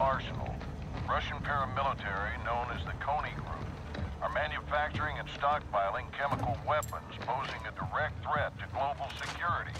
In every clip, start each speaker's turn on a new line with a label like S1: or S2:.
S1: Arsenal. Russian paramilitary known as the Konni Group are manufacturing and stockpiling chemical weapons posing a direct threat to global security.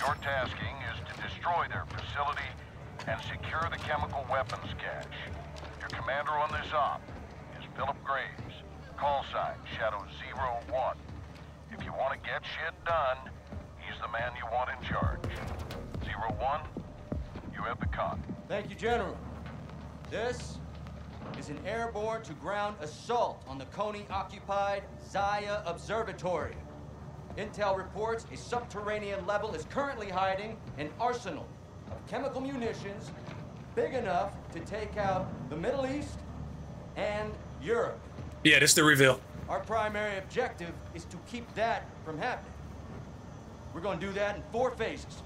S1: Your tasking is to destroy their facility and secure the chemical weapons cache. Your commander on this op is Philip Graves. Call sign Shadow Zero One. If you want to get shit done, he's the man you want in charge. Zero One, you have the con.
S2: Thank you, General. This is an airborne to ground assault on the Konni occupied Zaya Observatory. Intel reports a subterranean level is currently hiding an arsenal of chemical munitions big enough to take out the Middle East and Europe.
S3: Yeah, this is the reveal.
S2: Our primary objective is to keep that from happening. We're going to do that in four phases.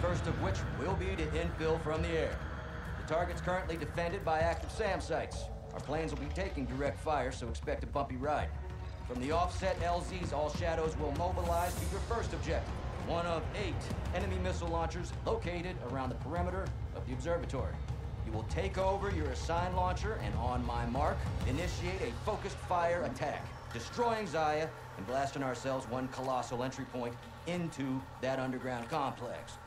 S2: First of which will be to infill from the air. The target's currently defended by active SAM sites. Our planes will be taking direct fire, so expect a bumpy ride. From the offset LZs, all shadows will mobilize to your first objective. One of eight enemy missile launchers located around the perimeter of the observatory. You will take over your assigned launcher and on my mark, initiate a focused fire attack, destroying Zaya and blasting ourselves one colossal entry point into that underground complex.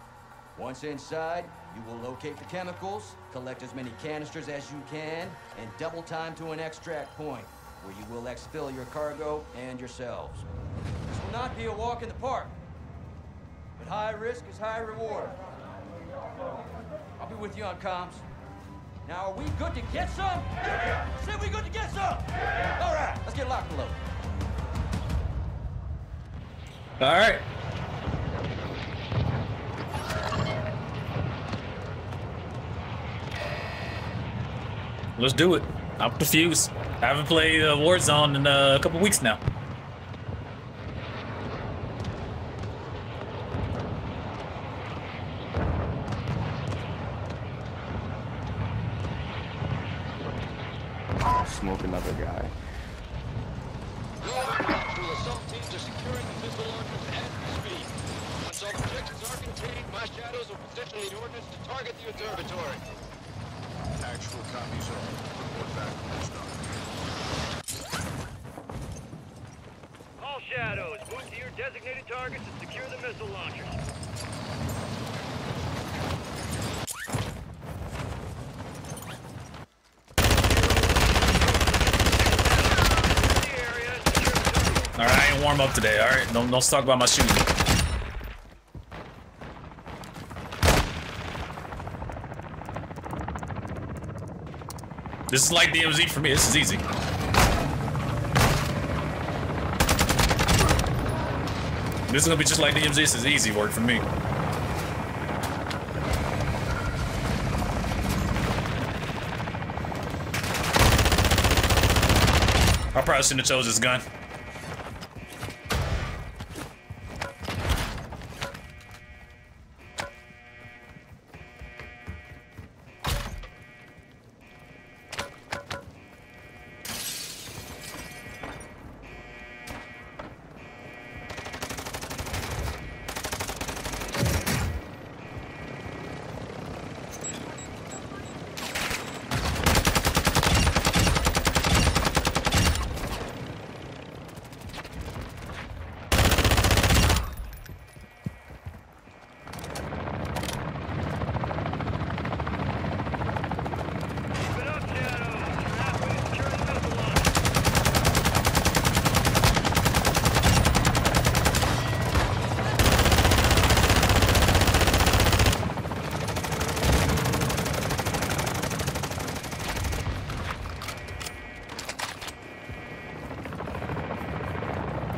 S2: Once inside, you will locate the chemicals, collect as many canisters as you can, and double time to an extract point, where you will exfil your cargo and yourselves. This will not be a walk in the park, but high risk is high reward. I'll be with you on comms. Now, are we good to get some? Yeah. Say we good to get some? Yeah. All right, let's get locked and loaded.
S3: All right. Let's do it. I'm confused. I haven't played uh, Warzone in uh, a couple weeks now.
S4: Smoke another guy.
S5: assault teams are securing the missile launchers as we speak. Once all objectives are contained, my shadows will position the ordnance to target the observatory.
S1: Actual copies all. Report back when it's done.
S6: All shadows, move to your designated targets and secure the missile launchers.
S3: All right, I ain't warm up today. All right, don't don't talk about my shooting. This is like DMZ for me. This is easy. This is gonna be just like DMZ. This is easy work for me. I probably shouldn't have chose this gun.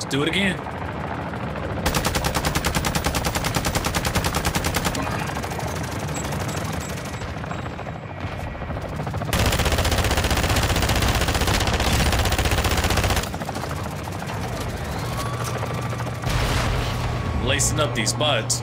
S3: Let's do it again. Lacing up these buds.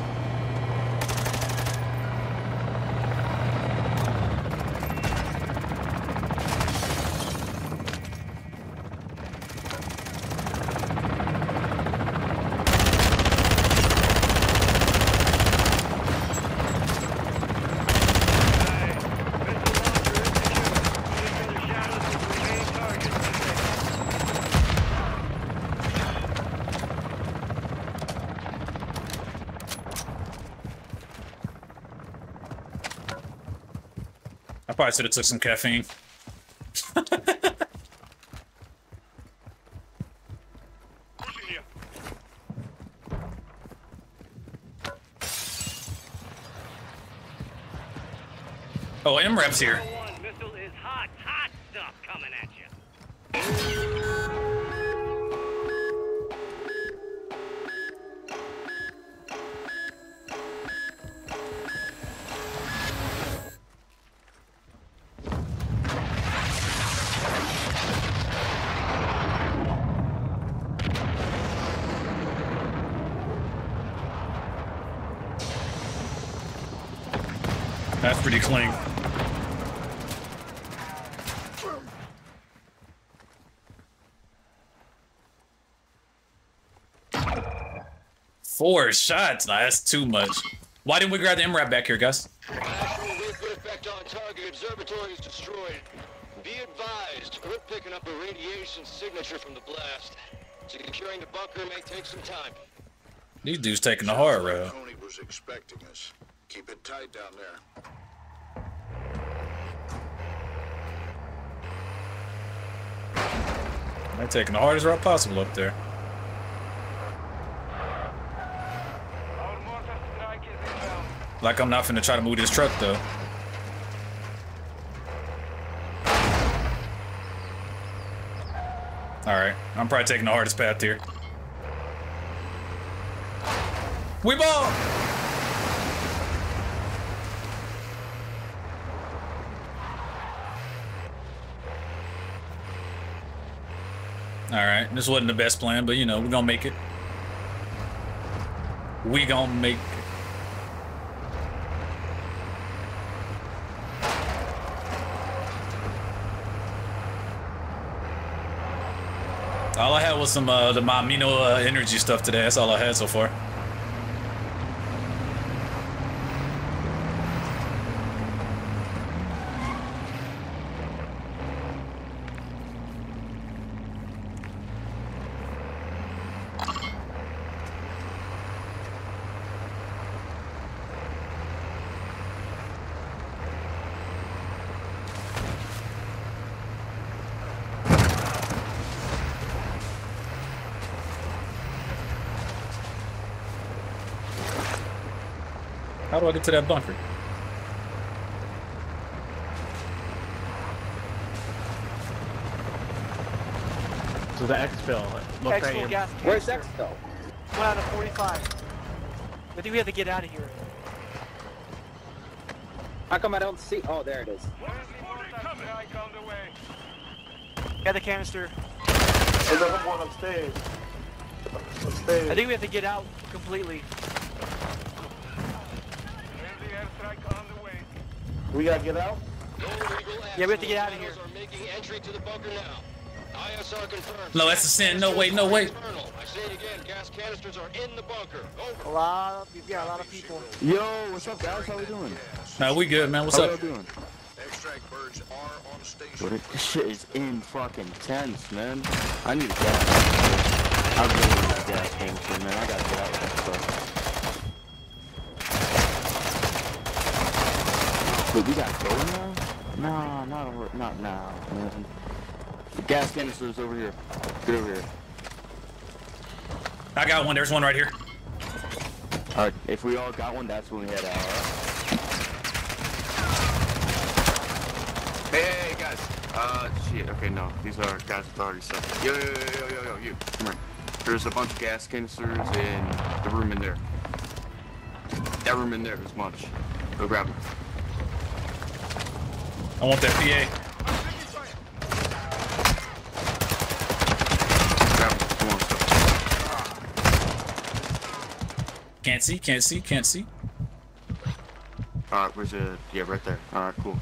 S3: I probably should have took some caffeine. oh, MRAP's here. Pretty clean. Four shots? Nah, that's too much. Why didn't we grab the MRAP back here, Gus?
S5: Actual liquid effect on target observatory is destroyed. Be advised, we're picking up a radiation signature from the blast. Securing the bunker may take some time.
S3: These dudes taking the hard road.
S4: Tony was expecting us. Keep it tight down there.
S3: They're taking the hardest route possible up there. Like I'm not finna try to move this truck though. Alright, I'm probably taking the hardest path here. We ball! Alright, this wasn't the best plan, but you know, we're gonna make it. We gonna make it. All I had was some uh, the Mamino uh, energy stuff today. That's all I had so far. How do I get to that bunker?
S7: So the exfil. Look right
S8: Exfil
S7: here.
S8: gas
S9: Where's X-Fill?
S8: One out of 45. I think we have to get out of here.
S9: How come I don't see? Oh, there it is.
S6: Friendly mortar strike on the way.
S8: Got the canister.
S7: There's another one upstairs. Upstairs.
S8: I think we have to get out completely.
S6: Friendly airstrike on the way.
S7: We gotta get out.
S5: No
S8: Yeah, we have to get out of
S5: Shadows Are making entry to the bunker now. ISR confirmed.
S3: No, that's a sin. No, wait, no, wait.
S5: I say it again. Gas canisters are in the bunker.
S8: A
S5: Over.
S8: lot of, yeah, a lot of people.
S7: Yo, what's up, guys? How we doing?
S3: Nah, we good, man. What's
S7: How
S3: up?
S7: y'all doing?
S4: Extract birds are on station.
S10: But this shit is in fucking tense, man. I need a gas. I really need a gas canister, man. I gotta get out of that stuff. Wait, we gotta go now? Nah, not over, not now, man. The gas canister is over here. Get over here.
S3: I got one. There's one right here.
S10: Alright, if we all got one, that's when we head out, alright? Hey, hey, hey, guys. Uh, shit. Okay, no. These are guys with already stuff. Yo, yo, yo, yo, yo, yo, you. Come here. There's a bunch of gas canisters in the room in there. That room in there is much. Go grab them.
S3: I want that PA.
S10: Grab them. Come on.
S3: Can't see, can't see, can't see.
S10: Alright, where's it? Yeah, right there. Alright, cool.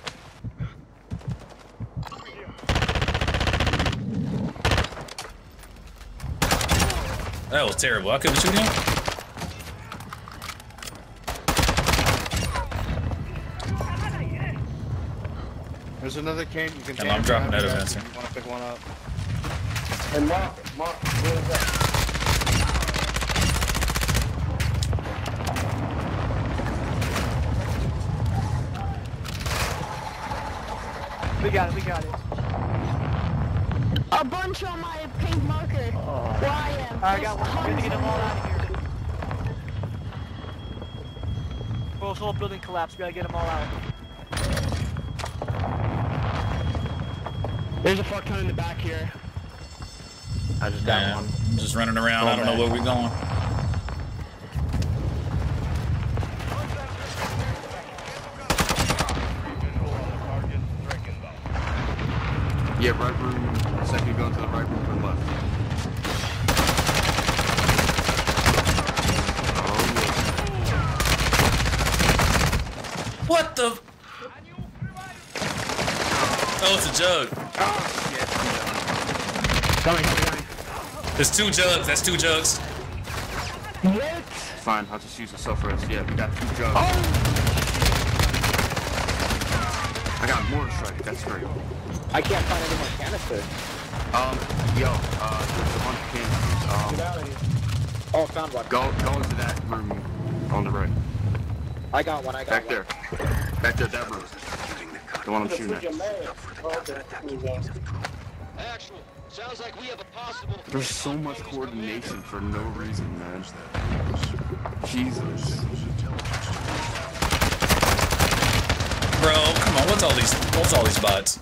S3: That was terrible. I couldn't shoot him.
S7: There's another cane you can
S3: Hell, I'm dropping that advancer.
S7: You wanna pick one up?
S9: And Mark, Mark, where is that?
S8: We got it, we got it.
S11: A bunch on my pink marker. Oh. Where I am.
S8: Alright, I got one. We have to get them all out of here. Well, this whole building collapsed. We gotta get them all out.
S12: There's a fuck ton in the back here. I just got
S3: Yeah,
S12: one.
S3: I'm just running around. I don't know where we're going.
S10: Yeah, right room. Second, you go into the right room from left.
S3: What the? Oh, it's a jug.
S12: Coming, coming, coming.
S3: There's two jugs. That's two jugs.
S12: What?
S10: Fine, I'll just use the self rest. Yeah, we got two jugs. I got mortar strike. That's great.
S9: I can't find any more canisters.
S10: Um, yo, uh, there's a bunch of canisters. Um,
S9: Oh, found one.
S10: go, go into that room on the right.
S9: I got one. I got
S10: Back
S9: one.
S10: there. Back there, that room. The one I'm shooting at.
S5: Actual. Sounds like we have a possible.
S10: There's so much coordination for no reason, man. Jesus.
S3: Bro, come on. What's all these? What's all these bots?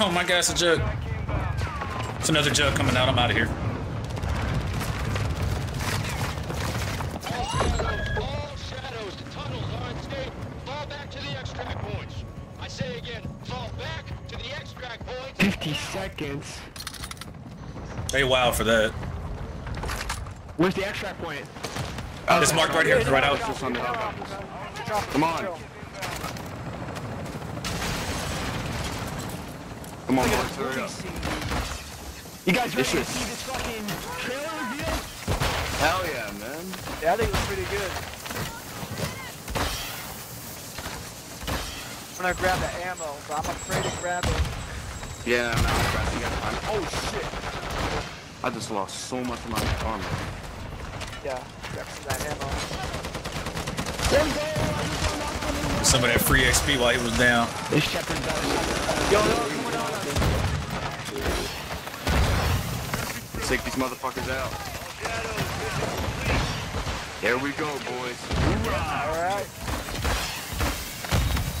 S3: Oh my God, it's a jug. It's another jug coming out. I'm out of here.
S5: All shadows. The tunnels are unsafe. Fall back to the extract points. I say again, fall back to the extract points.
S12: 50 seconds.
S3: Hey, wow for that.
S12: Where's the extract point?
S3: It's marked right here, right out.
S10: Just on the helicopters.
S8: Drop
S10: Come on. Come on, Mark, hurry up.
S8: Scene.
S12: You guys ready
S10: This
S12: to see this fucking trailer reveal?
S10: Hell yeah, man.
S8: Yeah, I think it was pretty good. I'm gonna grab the ammo, but I'm afraid to grab it.
S10: Yeah, I'm crashing. You gotta find it. Oh, shit. I just lost so much of my armor.
S8: Yeah, grab some of that ammo.
S3: Some of that free XP while he was down.
S12: This chapter's about
S8: Yo, yo, come
S10: Take these motherfuckers out. Here we go, boys.
S8: Alright.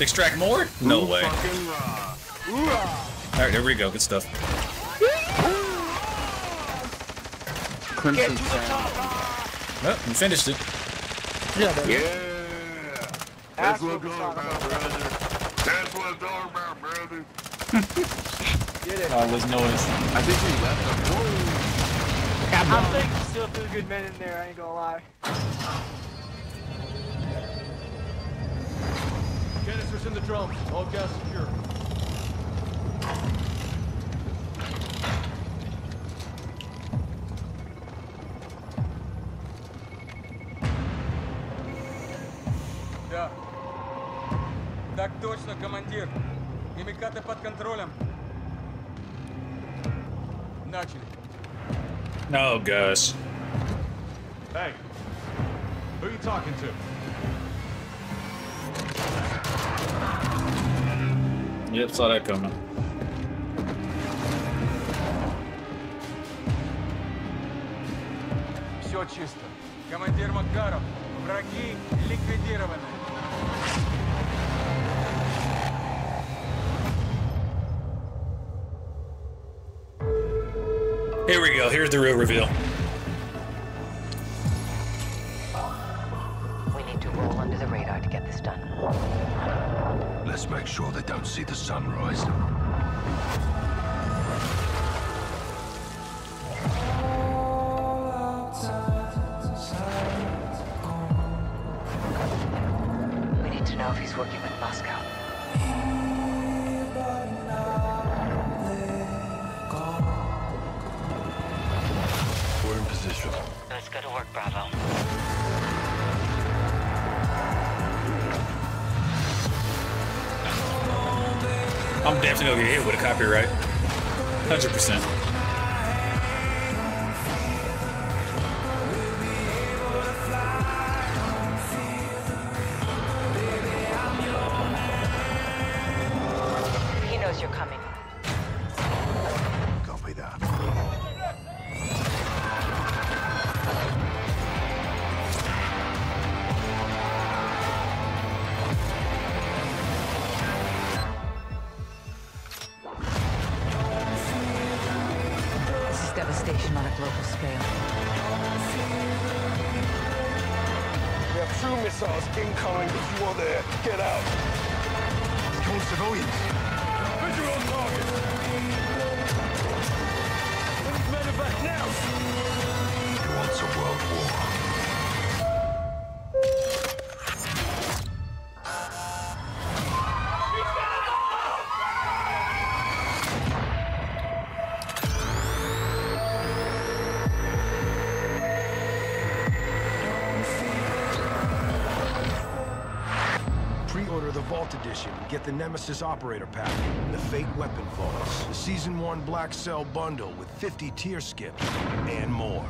S3: Extract more? No way.
S10: Fucking rock.
S8: Hoorah!
S3: All right, there we go. Good stuff.
S10: Crimson Sound.
S3: Well, we finished it.
S8: Yeah, baby.
S10: Yeah.
S8: That's
S10: That's what
S8: what
S10: I'm
S8: we're
S10: talking
S8: talking
S10: about, brother. That's what I'm talking about, brother.
S8: Get it.
S3: Oh, All this noise.
S10: I think we left them. Whoa.
S8: I think there's still a few good men in there, I ain't gonna lie.
S2: Canisters in the drums. All gas secure.
S13: Да. Так точно, командир. Химикаты под контролем. Начали.
S3: Oh gosh.
S2: Hey, who you talking to?
S3: Yep, saw that coming.
S13: Все чисто. Командир Макаров, враги ликвидированы.
S3: Here we go. Here's the real reveal.
S14: We need to roll under the radar to get this done.
S15: Let's make sure they don't see the sunrise.
S14: We need to know if he's working with Moscow.
S15: Position.
S14: Let's go to work, Bravo.
S3: I'm definitely gonna get hit with a copyright. 100%.
S16: Missiles incoming if you are there. Get out.
S15: Killing civilians.
S16: Visual target. Medevac now.
S17: Edition and get the Nemesis Operator Pack and the Fate Weapon Vaults, the Season 1 Black Cell Bundle with 50 tier skips, and more.